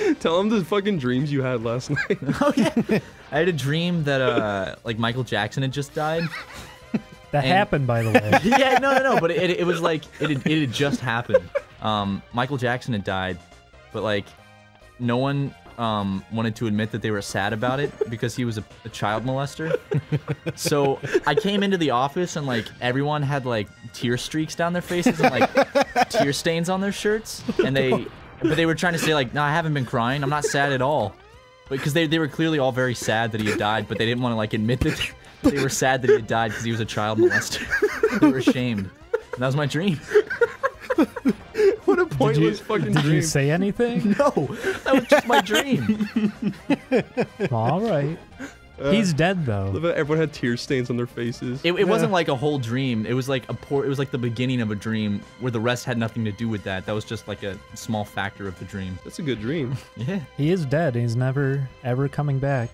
Tell them the fucking dreams you had last night. oh yeah. I had a dream that uh like Michael Jackson had just died. That And- happened, by the way. yeah, no, no, no. But it, it was like it had, it had just happened. Um, Michael Jackson had died, but like no one um wanted to admit that they were sad about it because he was a, a child molester. so I came into the office and like everyone had like tear streaks down their faces and like tear stains on their shirts, and they but they were trying to say like, no, I haven't been crying. I'm not sad at all. Because they, they were clearly all very sad that he had died, but they didn't want to like admit that they were sad that he had died because he was a child molester. they were ashamed. And that was my dream. what a Did you, pointless fucking did dream. you say anything? No, that was just my dream. All right. Uh, He's dead though. Everyone had tear stains on their faces. It, it wasn't like a whole dream. It was like a poor. It was like the beginning of a dream where the rest had nothing to do with that. That was just like a small factor of the dream. That's a good dream. Yeah. He is dead. He's never ever coming back.